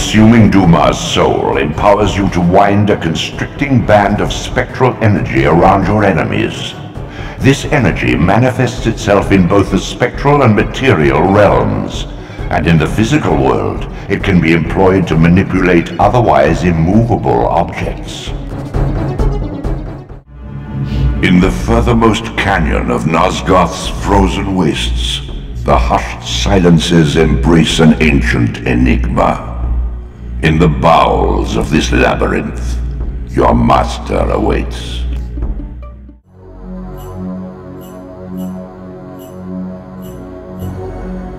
Consuming Dumah's soul empowers you to wind a constricting band of spectral energy around your enemies. This energy manifests itself in both the spectral and material realms, and in the physical world, it can be employed to manipulate otherwise immovable objects. In the furthermost canyon of Nosgoth's frozen wastes, the hushed silences embrace an ancient enigma. In the bowels of this labyrinth, your master awaits.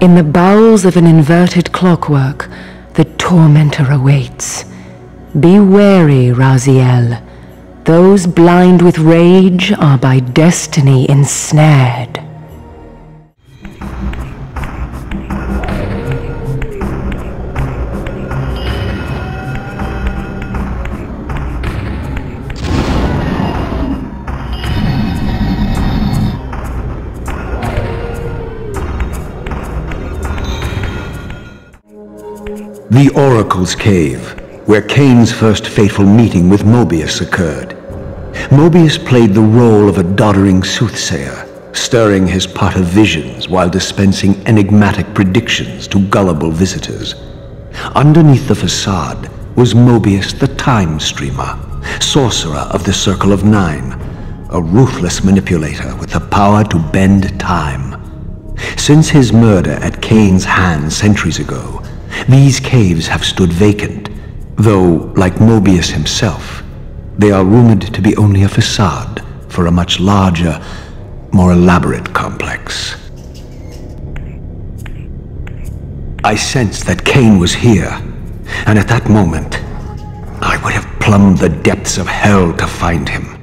In the bowels of an inverted clockwork, the tormentor awaits. Be wary, Raziel. Those blind with rage are by destiny ensnared. The Oracle's Cave, where Kain's first fateful meeting with Mobius occurred. Mobius played the role of a doddering soothsayer, stirring his pot of visions while dispensing enigmatic predictions to gullible visitors. Underneath the facade was Mobius the Time Streamer, sorcerer of the Circle of Nine, a ruthless manipulator with the power to bend time. Since his murder at Kain's hands centuries ago, these caves have stood vacant, though, like Mobius himself, they are rumored to be only a facade for a much larger, more elaborate complex. I sensed that Kain was here, and at that moment, I would have plumbed the depths of hell to find him.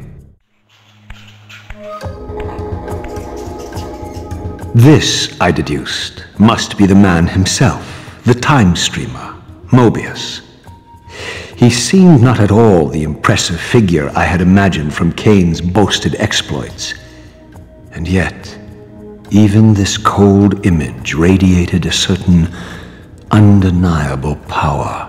This, I deduced, must be the man himself the time streamer, Mobius. He seemed not at all the impressive figure I had imagined from Kain's boasted exploits. And yet, even this cold image radiated a certain undeniable power.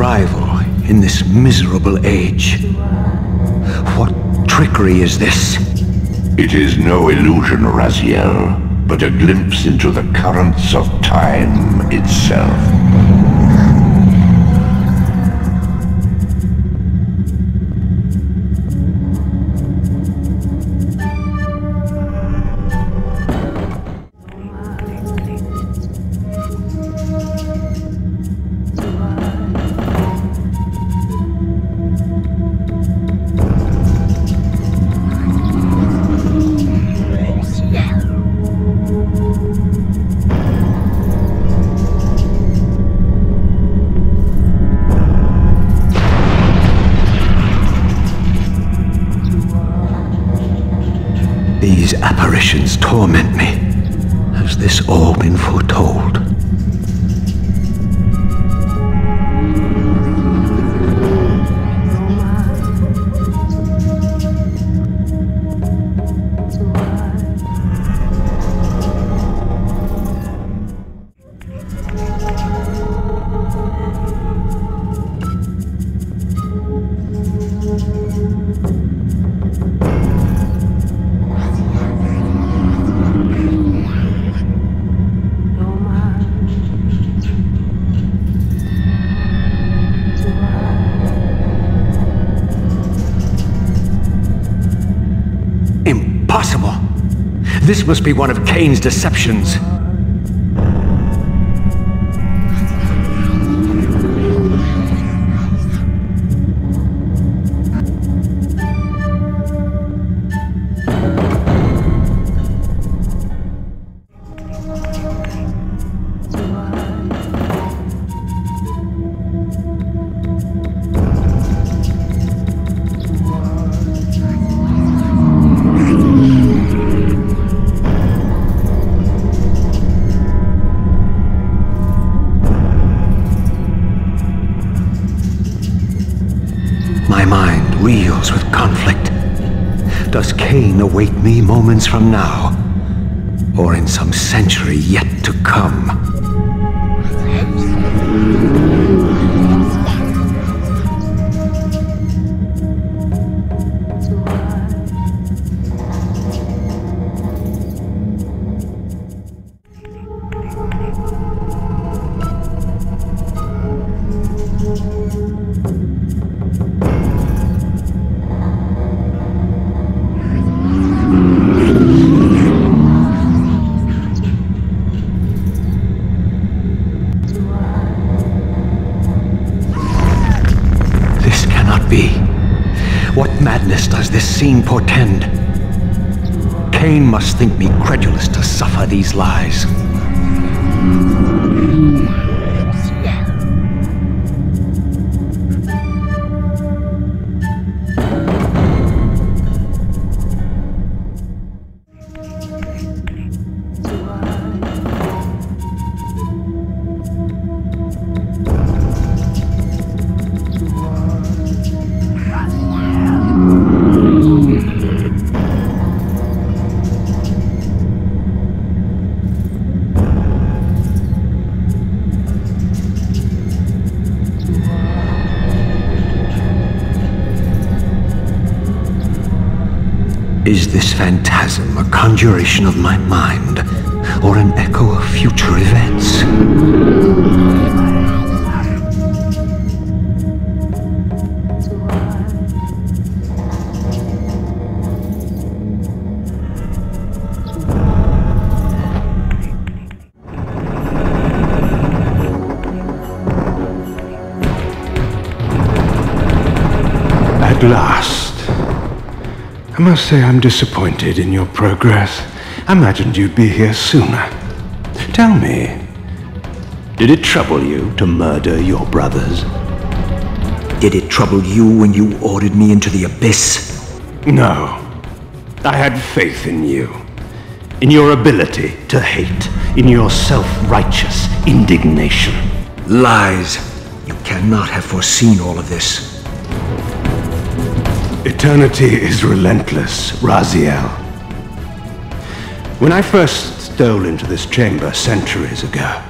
In this miserable age. What trickery is this? It is no illusion, Raziel, but a glimpse into the currents of time itself. Torment me. Has this all been foretold? Impossible! This must be one of Kain's deceptions. Does Kain await me moments from now? Or in some century yet to come? Be. What madness does this scene portend? Kain must think me credulous to suffer these lies. Is this phantasm a conjuration of my mind, or an echo of future events? At last. I must say I'm disappointed in your progress. I imagined you'd be here sooner. Tell me, did it trouble you to murder your brothers? Did it trouble you when you ordered me into the abyss? No. I had faith in you. In your ability to hate. In your self-righteous indignation. Lies. You cannot have foreseen all of this. Eternity is relentless, Raziel. When I first stole into this chamber centuries ago,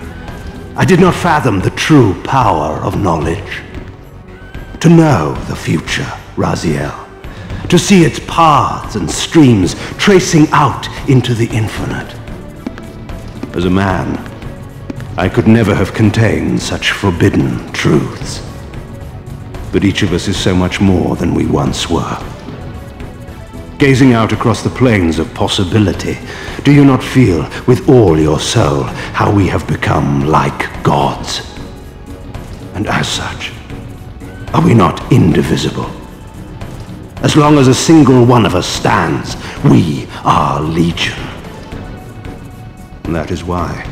I did not fathom the true power of knowledge. To know the future, Raziel. To see its paths and streams tracing out into the infinite. As a man, I could never have contained such forbidden truths. But each of us is so much more than we once were. Gazing out across the plains of possibility, do you not feel with all your soul how we have become like gods? And as such, are we not indivisible? As long as a single one of us stands, we are legion. And that is why,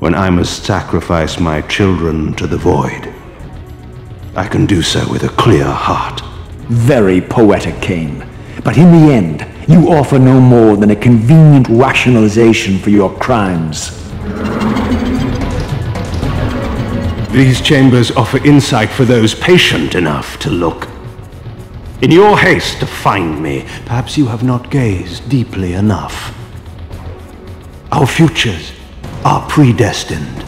when I must sacrifice my children to the void, I can do so with a clear heart. Very poetic, Kain. But in the end, you offer no more than a convenient rationalization for your crimes. These chambers offer insight for those patient enough to look. In your haste to find me, perhaps you have not gazed deeply enough. Our futures are predestined.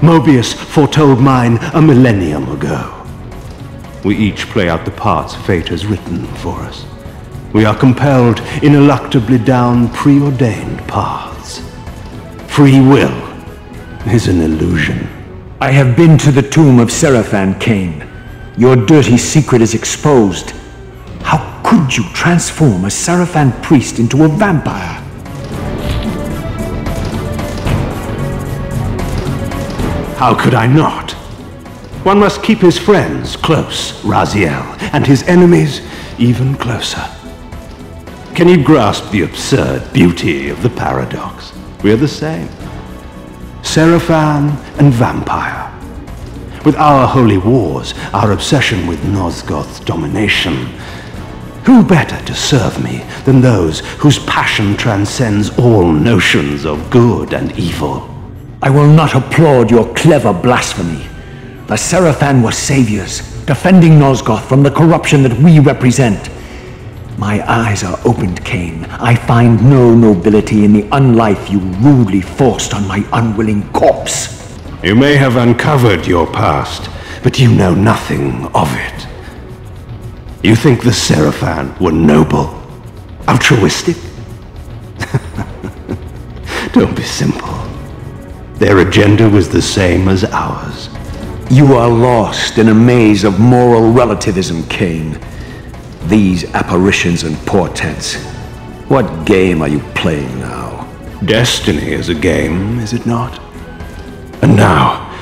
Mobius foretold mine a millennium ago. We each play out the parts fate has written for us. We are compelled ineluctably down preordained paths. Free will is an illusion. I have been to the tomb of Sarafan, Kain. Your dirty secret is exposed. How could you transform a Sarafan priest into a vampire? How could I not? One must keep his friends close, Raziel, and his enemies even closer. Can you grasp the absurd beauty of the paradox? We are the same. Sarafan and vampire. With our holy wars, our obsession with Nosgoth's domination, who better to serve me than those whose passion transcends all notions of good and evil? I will not applaud your clever blasphemy. The Sarafan were saviors, defending Nosgoth from the corruption that we represent. My eyes are opened, Kain. I find no nobility in the unlife you rudely forced on my unwilling corpse. You may have uncovered your past, but you know nothing of it. You think the Sarafan were noble, altruistic? Don't be simple. Their agenda was the same as ours. You are lost in a maze of moral relativism, Kain. These apparitions and portents. What game are you playing now? Destiny is a game, is it not? And now,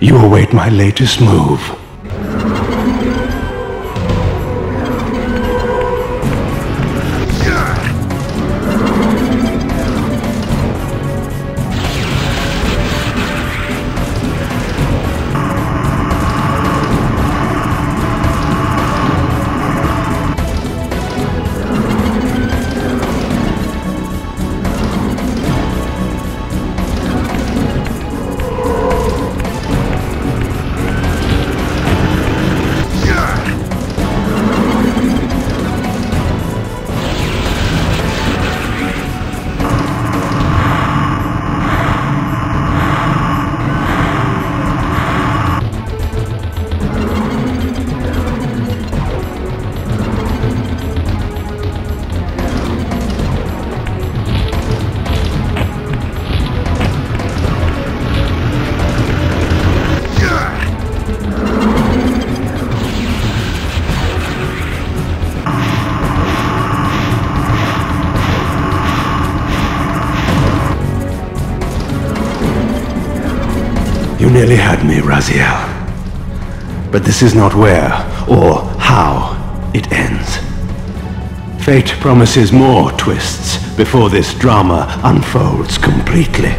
you await my latest move. Nearly had me, Raziel. But this is not where or how it ends. Fate promises more twists before this drama unfolds completely.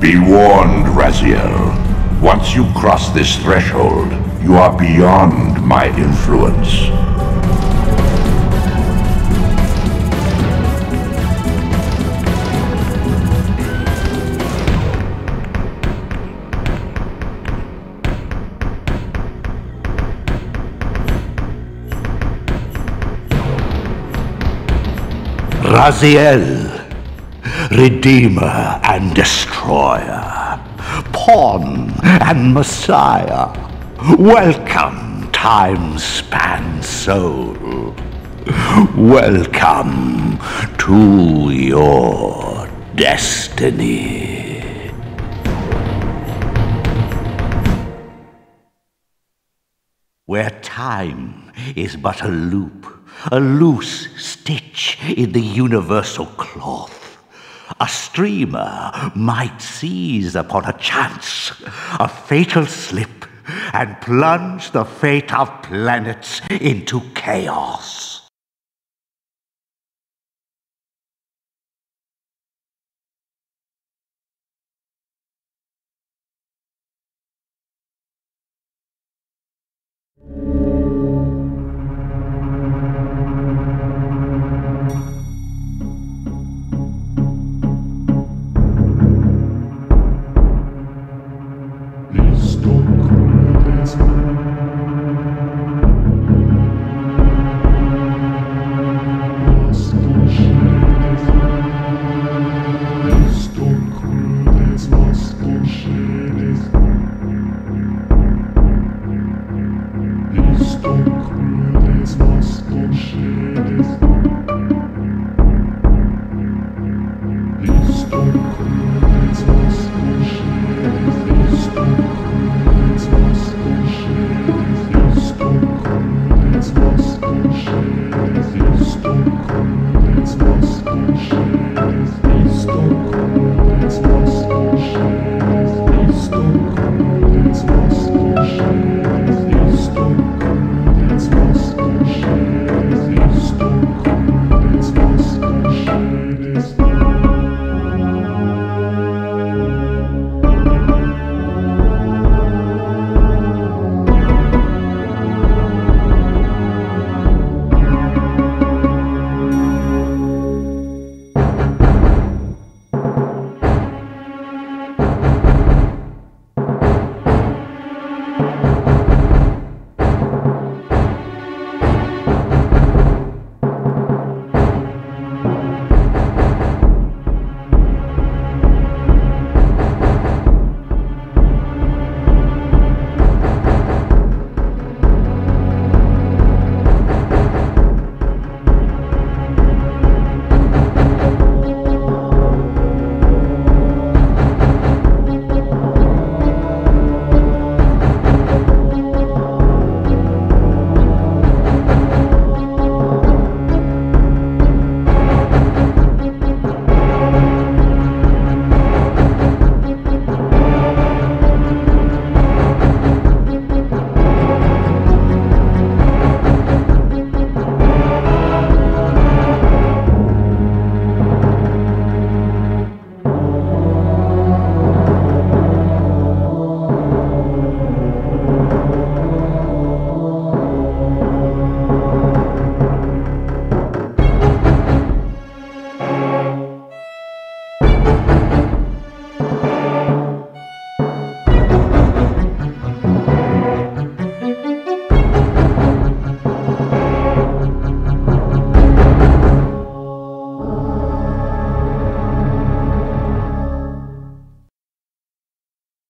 Be warned, Raziel. Once you cross this threshold, you are beyond my influence. Raziel, Redeemer and Destroyer, Pawn and Messiah. Welcome, time-span soul. Welcome to your destiny. Where time is but a loop, a loose stitch in the universal cloth. A streamer might seize upon a chance, a fatal slip, and plunge the fate of planets into chaos.